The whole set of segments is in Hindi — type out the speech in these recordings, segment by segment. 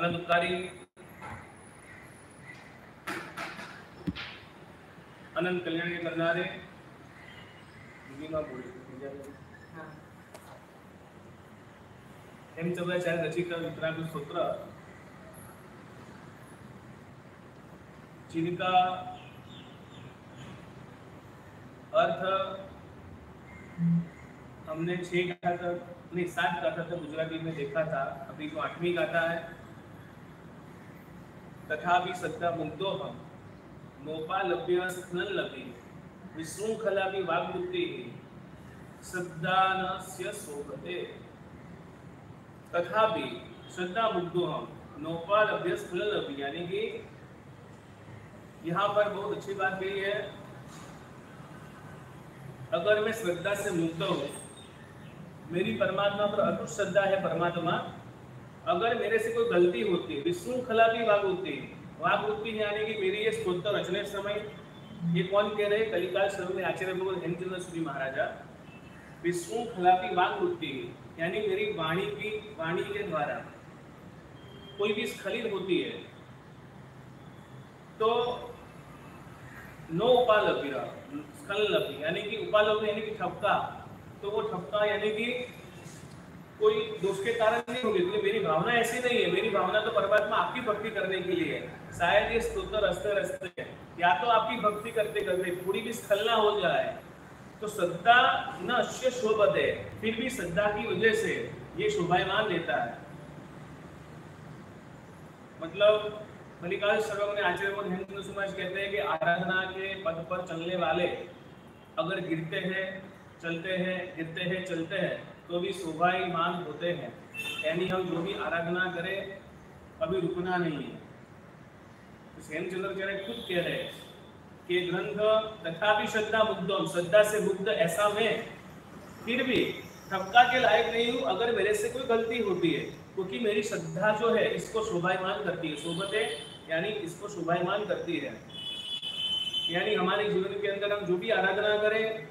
અનંતકારી અનંત કલ્યાણ કરનારે હિન્દીમાં બોલી હા હેમચંદ્રાચાર્ય રચિત વિતરાગ સ્તોત્ર जिनका अर्थ हमने छह गाथा तक नहीं सात गाथा तक गुजराती में देखा था अभी तो आठवीं गाथा है तथापि हम। नोपालभ्य स्नल्लभि विशृंखलापि वाग्वृत्ति श्रद्धानस्य शोभते तथापि श्रद्धा मुग्धो हम। नोपालभ्य स्नल्लभि यानी कि यहाँ पर बहुत अच्छी बात कही है। अगर मैं श्रद्धा से मुक्त हूँ, मेरी परमात्मा पर अटूट श्रद्धा है परमात्मा। अगर मेरे से कोई गलती होती, विशृंखला भी वाग होती वाग होती है यानी कि मेरी ये स्तोत्र रचने समय, ये कौन कह रहे हैं? कलिकाल सर्व आचार्य भगवान हेमचंद्र सूरी महाराजा। विशृंखला की वाग होती है यानी मेरी वाणी की, वाणी के द्वारा कोई भी स्खलित होती है तो नो उपालभ्य स्खलनभ्य यानी कि उपालभ्य यानी कि ठपका तो वो ठपका यानी कि कोई दोष के कारण नहीं होगी क्योंकि मेरी भावना ऐसी नहीं है। मेरी भावना तो परमात्मा आपकी भक्ति करने के लिए है। शायद ये स्तोत्र रस्ते रस्ते है। या तो आपकी भक्ति करते करते थोड़ी भी स्खलना हो जाए तो श्रद्धा न अश्य शोभत है फिर भी श्रद्धा की वजह से ये शोभायमान लेता है। मतलब मलिकाल सर्व में आचार्य हिंदू समाज कहते हैं कि आराधना के पद पर चलने वाले अगर गिरते हैं, चलते हैं, गिरते हैं, चलते हैं तो भी शोभायमान होते हैं। यानी हम जो भी आराधना करें, कभी रुकना नहीं है। तो हेमचंद्राचार्य खुद कह रहे हैं कि ग्रंथ तथापि श्रद्धा मुग्धम श्रद्धा से मुग्ध ऐसा मैं फिर भी ठपका के लायक नहीं हूँ। अगर मेरे से कोई गलती होती है, क्योंकि मेरी श्रद्धा जो है, इसको शोभायमान करती है। शोभते यानी इसको शोभायमान करती है। यानी हमारे जीवन के अंदर हम जो भी आराधना करें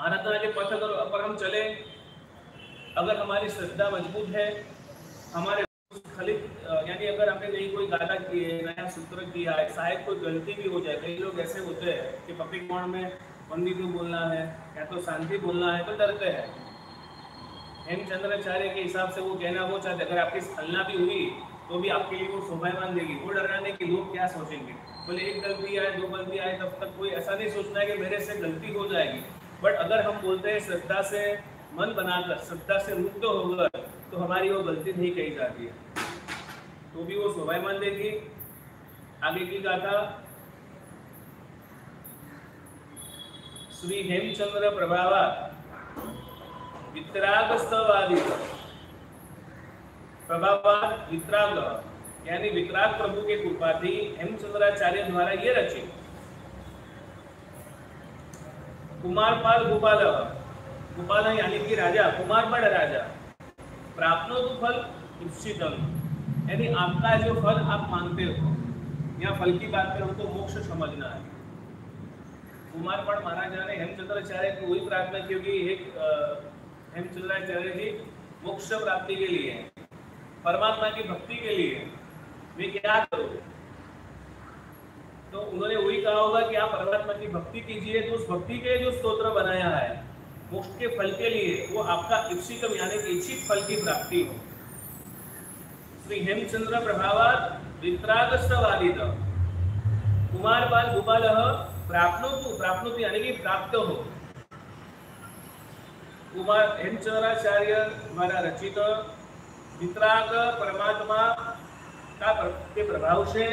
आराधना के पथ अगर पर हम चले। अगर हमारी श्रद्धा मज़बूत है, हमारे खलित यानी अगर हमने नई कोई गाथा की है नया सूत्र किया है शायद कोई गलती भी हो जाए, कई लोग ऐसे होते हैं कि पपी कोण में मंदी को बोलना है, या तो शांति बोलना है तो डरते हैं। हेमचंद्राचार्य के हिसाब से वो कहना, वो चाहते अगर आपकी स्खलना भी हुई तो भी आपके लिए वो शोभायमान देगी। वो डराने के लोग क्या सोचेंगे? बोले तो एक गलती आए, दो गलती आए, तब तक कोई ऐसा नहीं सोचना है कि मेरे से गलती हो जाएगी। बट अगर हम बोलते हैं श्रद्धा से मन बनाकर, श्रद्धा से मुक्त होकर तो हमारी वो गलती नहीं कही जाती है। तो भी वो शोभायमान देगी आगे की गाथा, श्री हेमचंद्र प्रभावा वितरागस्तवादी प्रभावाद वितराग, यानी वितराग प्रभु के कृपा थी हेमचंद्राचार्य द्वारा ये रचित। कुमारपाल गोपाल गोपाल यानी कि राजा कुमारपाल राजा. प्राप्त तो फल इप्सितम यानी आपका जो फल आप मांगते हो यहाँ फल की बात करें हमको मोक्ष समझना है. कुमारपाल महाराजा ने हेमचंद्राचार्य की वही प्रार्थना की होगी, एक हेमचंद्राचार्य जी, मोक्ष प्राप्ति के लिए, परमात्मा की भक्ति के लिए. मैं क्या करूँ? तो उन्होंने कहा होगा कि आप परमात्मा की भक्ति कीजिए तो उस भक्ति के जो स्तोत्र बनाया है, मोक्ष के फल के लिए, वो आपका इप्सितम यानी कि इच्छित फल की प्राप्ति हो। श्री हेमचंद्र प्रभावात वित्रागस्तवादित कुमार बाल गोपाल प्राप्नोतु, प्राप्नोति यानी कि प्राप्त हो। कुमार हेमचंद्राचार्य द्वारा रचित वितराग परमात्मा के प्रभाव से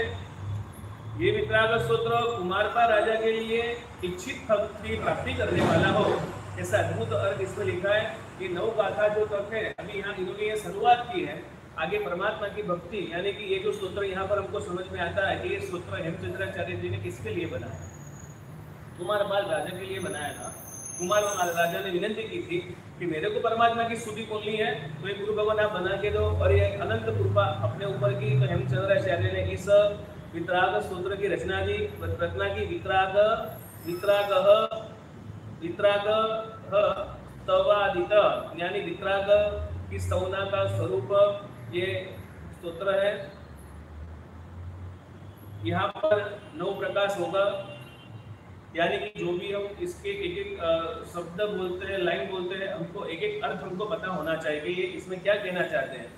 ये वितराग स्त्रोत्र कुमारपा राजा के लिए इच्छित फल प्राप्ति करने वाला हो, ऐसा अद्भुत अर्थ इसमें लिखा है कि नौ गाथा जो तक है, अभी यहाँ इन्होंने ये शुरुआत की है, आगे परमात्मा की भक्ति, यानी कि ये जो सूत्र यहाँ पर हमको समझ में आता है कि ये सूत्र हेमचंद्राचार्य जी ने किसके लिए बनाया? कुमारपाल राजा के लिए बनाया था। कुमार राजा ने विनंती की थी कि मेरे को परमात्मा की स्तुति बोलनी है तो ये गुरु भगवान आप बना के दो, और ये अनंत कृपा अपने ऊपर की तो हेमचंद्राचार्य ने इस वितराग सूत्र की रचना की रचना की वितराग वितराग वितराग यानी वितराग की स्तवना का स्वरूप ये स्तोत्र है। यहाँ पर नौ प्रकाश होगा, यानी कि जो भी हम इसके एक एक शब्द बोलते हैं, लाइन बोलते हैं, हमको एक एक अर्थ हमको पता होना चाहिए कि ये इसमें क्या कहना चाहते हैं।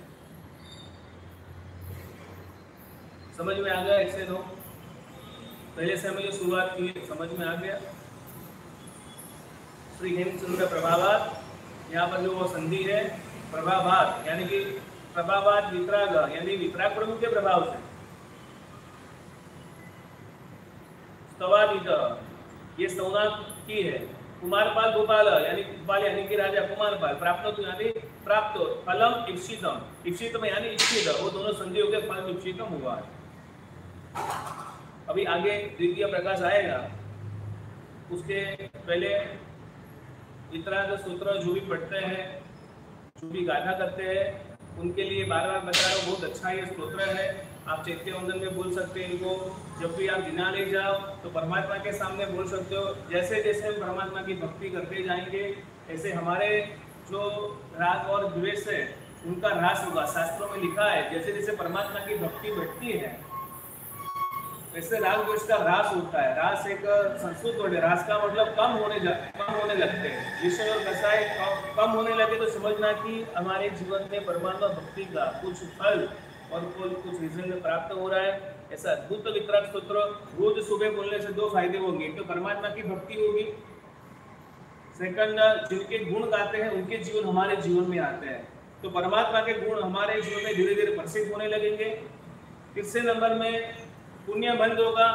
समझ में आ गया इससे दो। पहले से हमें जो शुरुआत की, समझ में आ गया। श्री हेमचंद्र प्रभावात यहाँ पर जो वो संधि है प्रभावात यानी कि प्रभावात वितराग, यानी वितराग प्रभु के प्रभाव से। स्तवादित ये स्तवना की है। कुमारपाल गोपाल, यानी गोपाल यानी कि राजा कुमारपाल, प्राप्त यानी प्राप्त, फलम इप्सितम इप्सितम यानी इप्सित वो दोनों संधियों के फल इप्सितम हुआ है। अभी आगे द्वितीय प्रकाश आएगा, उसके पहले इतना सूत्र जो भी पढ़ते हैं, जो भी गाथा करते हैं, उनके लिए बार बार बता रहा बहुत अच्छा ये स्त्रोत्र है। आप चैत्य वंदन में बोल सकते हैं इनको। जब भी आप गिना ले जाओ तो परमात्मा के सामने बोल सकते हो। जैसे जैसे हम परमात्मा की भक्ति करते जाएँगे, ऐसे हमारे जो राग और द्वेष है, उनका ह्रास होगा। शास्त्रों में लिखा है जैसे जैसे परमात्मा की भक्ति बढ़ती है राग द्वेष का ह्रास होता है। रास एक संस्कृत वर्ड है। रास का मतलब कम होने कम होने लगते हैं। विषय और कसाय कम होने लगे तो समझना कि हमारे जीवन में परमात्मा भक्ति का कुछ फल और कुछ रिज़ल्ट प्राप्त हो रहा है। ऐसा अद्भुत वितरक सूत्र रोज सुबह बोलने से दो फ़ायदे होंगे। तो परमात्मा की भक्ति होगी। सेकंड जिनके गुण गाते हैं, उनके जीवन हमारे जीवन में आते हैं। तो परमात्मा के गुण हमारे जीवन में धीरे धीरे प्रसिद्ध होने लगेंगे। तीसरे नंबर में पुण्य बंद होगा।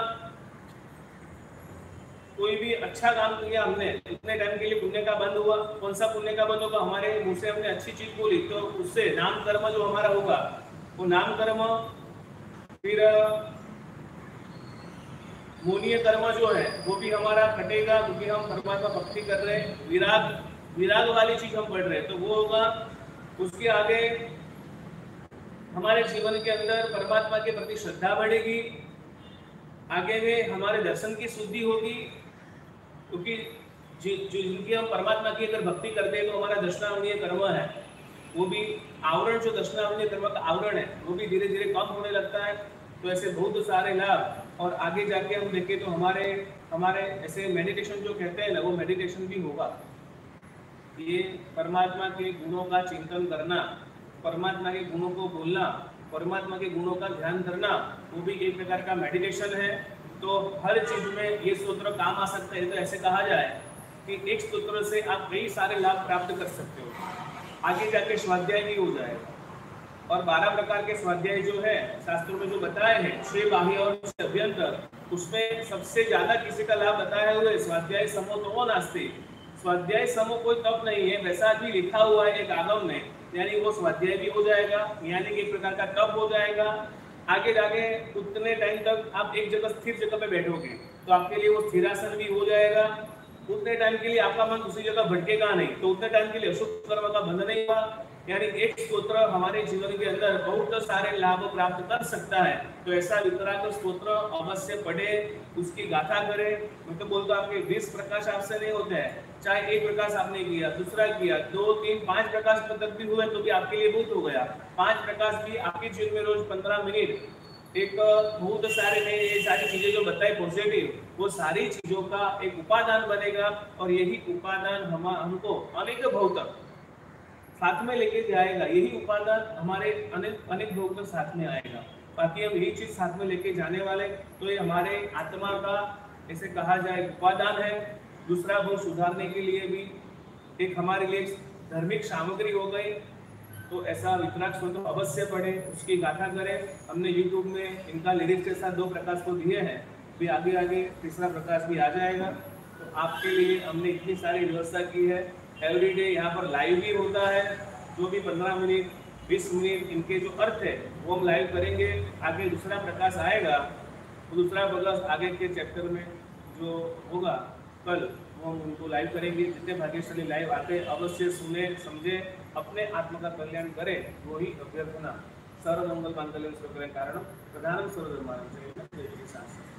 कोई भी अच्छा काम किया हमने, इतने टाइम के लिए पुण्य का बंद हुआ। कौन सा पुण्य का बंद होगा? हमारे मुँह से हमने अच्छी चीज़ बोली तो उससे नाम कर्म जो हमारा होगा, वो नाम कर्म फिर, मोनीय कर्म जो है, वो भी हमारा कटेगा क्योंकि हम परमात्मा भक्ति कर रहे हैं। विराग विराग वाली चीज़ हम पढ़ रहे हैं तो वो होगा, उसके आगे हमारे जीवन के अंदर परमात्मा के प्रति श्रद्धा बढ़ेगी। आगे में हमारे दर्शन की शुद्धि होगी, क्योंकि जो जिनकी हम परमात्मा की अगर भक्ति करते हैं तो हमारा दर्शनावनीय कर्म है। वो भी आवरण, जो दर्शनावनीय कर्म का आवरण है, वो भी धीरे धीरे कम होने लगता है। तो ऐसे बहुत सारे लाभ और आगे जाके हम देखें तो हमारे हमारे ऐसे मेडिटेशन जो कहते हैं ना, वो मेडिटेशन भी होगा। ये परमात्मा के गुणों का चिंतन करना, परमात्मा के गुणों को बोलना परमात्मा के गुणों का ध्यान करना, वो भी एक प्रकार का मेडिटेशन है। तो हर चीज़ में ये सूत्र काम आ सकता है। तो ऐसे कहा जाए कि एक सूत्र से आप कई सारे लाभ प्राप्त कर सकते हो। आगे जाके स्वाध्याय भी हो जाएगा और बारह प्रकार के स्वाध्याय जो है, शास्त्रों में जो बताए हैं, छह बाह्य और अभ्यंतर, उसमें सबसे ज़्यादा किसी का लाभ बताया हुआ है स्वाध्याय समूह तो वो नास्ते स्वाध्याय समूह कोई तप नहीं है, वैसा भी लिखा हुआ है एक आगम में। यानी वो स्वाध्याय भी हो जाएगा, यानी कि एक प्रकार का कब हो जाएगा। आगे जाके उतने टाइम तक आप एक जगह स्थिर जगह पे बैठोगे तो आपके लिए वो स्थिरासन भी हो जाएगा। उतने टाइम के लिए आपका मन उसी जगह भटकेगा नहीं? तो उतने टाइम के लिए अशुभ कर्म का बंध नहीं हुआ। यानी एक स्त्रोत्र हमारे जीवन के अंदर बहुत सारे लाभ प्राप्त कर सकता है। तो ऐसा वितराग स्त्रोत्र अवश्य पढ़े, उसकी गाथा करे। मैं तो बोलता आपके बीस प्रकाश आपसे नहीं होते हैं। चाहे एक प्रकाश आपने किया, दूसरा किया, दो, तीन, पाँच प्रकाश तक भी हुए तो भी आपके लिए बहुत हो गया। पाँच प्रकाश भी आपके जीवन में रोज पंद्रह मिनट एक बहुत सारे ने ये सारी चीज़ें जो बताई पॉजिटिव वो सारी चीज़ों का एक उपादान बनेगा और यही उपादान हम, हमको अनेक भौतक साथ में लेके जाएगा। यही उपादान हमारे अनेक अनेक लोगों के साथ में आएगा। बाकी हम यही चीज़ साथ में लेके जाने वाले तो ये हमारे आत्मा का ऐसे कहा जाए, उपादान है। दूसरा गुण सुधारने के लिए भी एक हमारे लिए धार्मिक सामग्री हो गई। तो ऐसा वितराग स्त्रोत्र अवश्य पढ़े, उसकी गाथा करें। हमने यूट्यूब में इनका लिरिक्स के साथ दो प्रकाश को दिए हैं। भी आगे आगे तीसरा प्रकाश भी आ जाएगा। तो आपके लिए हमने इतनी सारी व्यवस्था की है। एवरीडे यहाँ पर लाइव भी होता है। जो भी पंद्रह मिनट, बीस मिनट इनके जो अर्थ है, वो हम लाइव करेंगे। आगे दूसरा प्रकाश आएगा तो दूसरा प्रकाश आगे के चैप्टर में जो होगा, कल वो हम उनको लाइव करेंगे। जितने भाग्यशाली लाइव आते अवश्य सुने, समझे। अपने आत्म का कल्याण करे वही अभ्यर्थना सर्वमंगल मंगल मांगल्य कारण प्रधान सर्वधर्मान शास्त्र